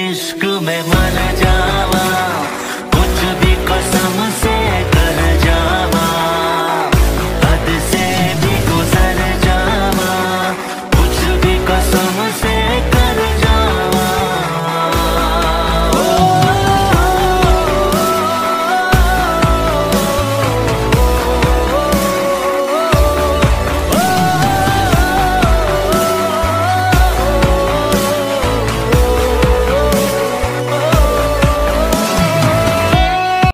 इश्क में मर जावा, कुछ भी कसम से कर जावा, हद से भी गुजर जावा, कुछ भी कसम